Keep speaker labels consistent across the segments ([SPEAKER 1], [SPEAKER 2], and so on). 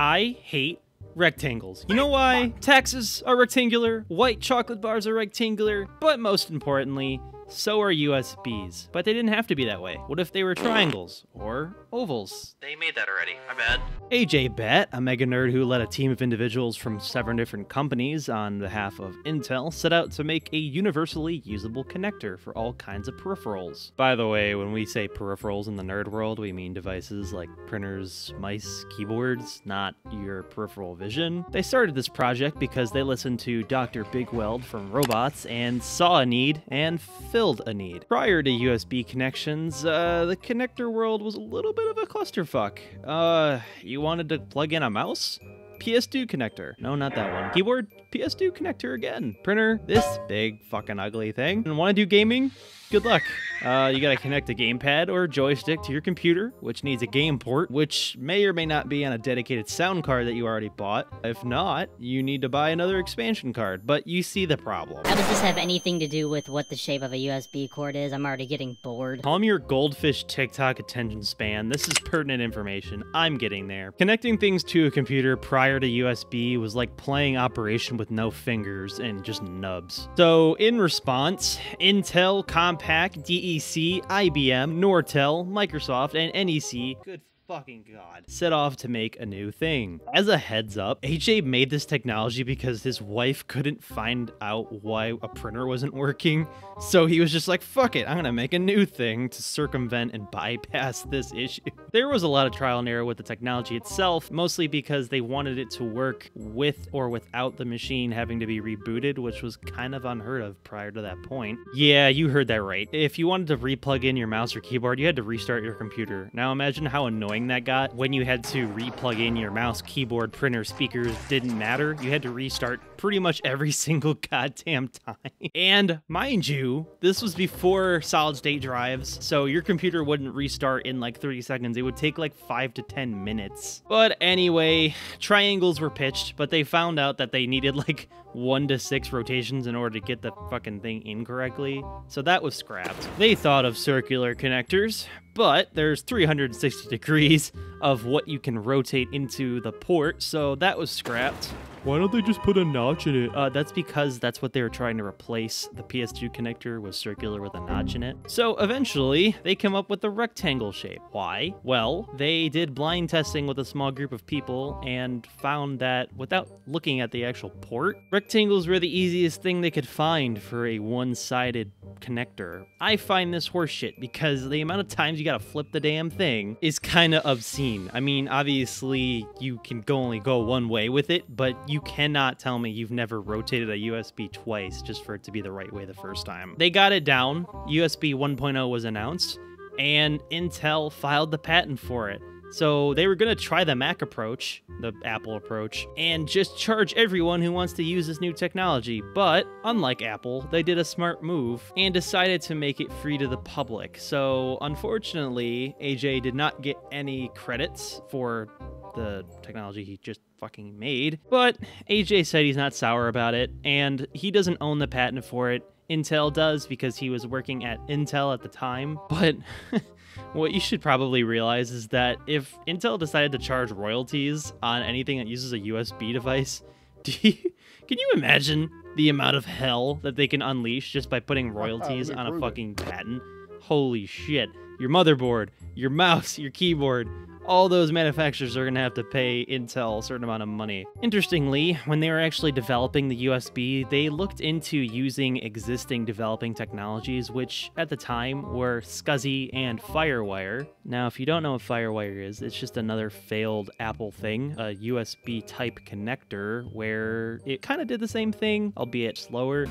[SPEAKER 1] I hate rectangles. You know why? Taxes are rectangular, white chocolate bars are rectangular, but most importantly, so are USBs. But they didn't have to be that way. What if they were triangles or ovals?
[SPEAKER 2] They made that already. My bad.
[SPEAKER 1] Ajay Bhatt, a mega nerd who led a team of individuals from seven different companies on behalf of Intel, set out to make a universally usable connector for all kinds of peripherals. By the way, when we say peripherals in the nerd world, we mean devices like printers, mice, keyboards, not your peripheral vision. They started this project because they listened to Dr. Bigweld from Robots and saw a need and filled a need. Prior to USB connections, uh, the connector world was a little bit of a clusterfuck. Uh, you wanted to plug in a mouse? PS2 connector. No, not that one. Keyboard? PS2 connector again. Printer? This big fucking ugly thing. And want to do gaming? Good luck. Uh, you gotta connect a gamepad or joystick to your computer, which needs a game port, which may or may not be on a dedicated sound card that you already bought. If not, you need to buy another expansion card, but you see the problem.
[SPEAKER 3] How does this have anything to do with what the shape of a USB cord is? I'm already getting bored.
[SPEAKER 1] Calm your goldfish TikTok attention span. This is pertinent information. I'm getting there. Connecting things to a computer prior to USB was like playing Operation with no fingers and just nubs. So, in response, Intel, Compaq, DEC, IBM, Nortel, Microsoft, and NEC, good fucking god, set off to make a new thing. As a heads up, AJ made this technology because his wife couldn't find out why a printer wasn't working. So he was just like, fuck it, I'm gonna make a new thing to circumvent and bypass this issue. There was a lot of trial and error with the technology itself, mostly because they wanted it to work with or without the machine having to be rebooted, which was kind of unheard of prior to that point. Yeah, you heard that right. If you wanted to replug in your mouse or keyboard, you had to restart your computer. Now imagine how annoying that got when you had to replug in your mouse, keyboard, printer, speakers, didn't matter. You had to restart pretty much every single goddamn time. And mind you, this was before solid state drives, so your computer wouldn't restart in like 30 seconds. It would take like 5 to 10 minutes. But anyway, triangles were pitched, but they found out that they needed like 1 to 6 rotations in order to get the fucking thing incorrectly. So that was scrapped. They thought of circular connectors, but there's 360 degrees of what you can rotate into the port, so that was scrapped. Why don't they just put a notch in it? Uh, that's because that's what they were trying to replace. The PS2 connector was circular with a notch in it. So eventually, they come up with the rectangle shape. Why? Well, they did blind testing with a small group of people and found that without looking at the actual port, rectangles were the easiest thing they could find for a one-sided connector. I find this horseshit because the amount of times you gotta flip the damn thing is kind of obscene. I mean, obviously, you can go only go one way with it, but you cannot tell me you've never rotated a USB twice just for it to be the right way the first time. They got it down. USB 1.0 was announced, and Intel filed the patent for it. So they were going to try the Mac approach, the Apple approach, and just charge everyone who wants to use this new technology. But unlike Apple, they did a smart move and decided to make it free to the public. So unfortunately, AJ did not get any credits for the technology he just fucking made. But AJ said he's not sour about it, and he doesn't own the patent for it. Intel does because he was working at Intel at the time. But what you should probably realize is that if Intel decided to charge royalties on anything that uses a USB device, do you, can you imagine the amount of hell that they can unleash just by putting royalties on a fucking patent? Holy shit. Your motherboard, your mouse, your keyboard, all those manufacturers are going to have to pay Intel a certain amount of money. Interestingly, when they were actually developing the USB, they looked into using existing developing technologies, which at the time were SCSI and FireWire. Now, if you don't know what FireWire is, it's just another failed Apple thing, a USB type connector where it kind of did the same thing, albeit slower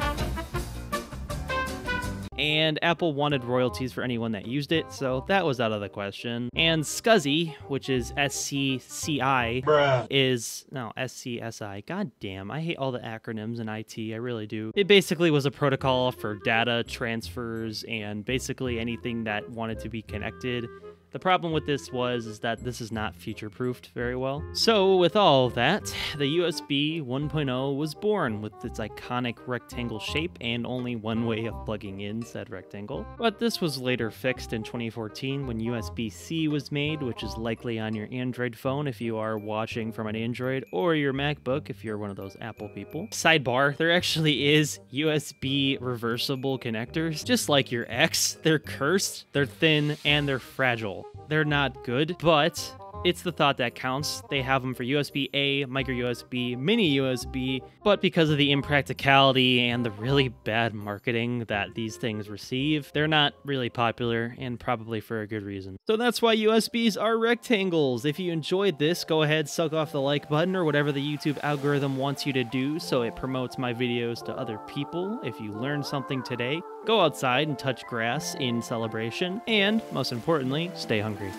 [SPEAKER 1] and Apple wanted royalties for anyone that used it, so that was out of the question. And SCSI, which is S-C-C-I,
[SPEAKER 4] Bruh.
[SPEAKER 1] is, no, S-C-S-I. God damn, I hate all the acronyms in IT, I really do. It basically was a protocol for data transfers and basically anything that wanted to be connected The problem with this was is that this is not future-proofed very well. So with all that, the USB 1.0 was born with its iconic rectangle shape and only one way of plugging in said rectangle. But this was later fixed in 2014 when USB-C was made, which is likely on your Android phone if you are watching from an Android, or your MacBook if you're one of those Apple people. Sidebar, there actually is USB reversible connectors, just like your X. They're cursed, they're thin, and they're fragile. They're not good, but it's the thought that counts. They have them for USB A, micro USB, mini USB, but because of the impracticality and the really bad marketing that these things receive, they're not really popular and probably for a good reason. So that's why USBs are rectangles. If you enjoyed this, go ahead, suck off the like button or whatever the YouTube algorithm wants you to do so it promotes my videos to other people. If you learned something today, go outside and touch grass in celebration, and most importantly, stay hungry.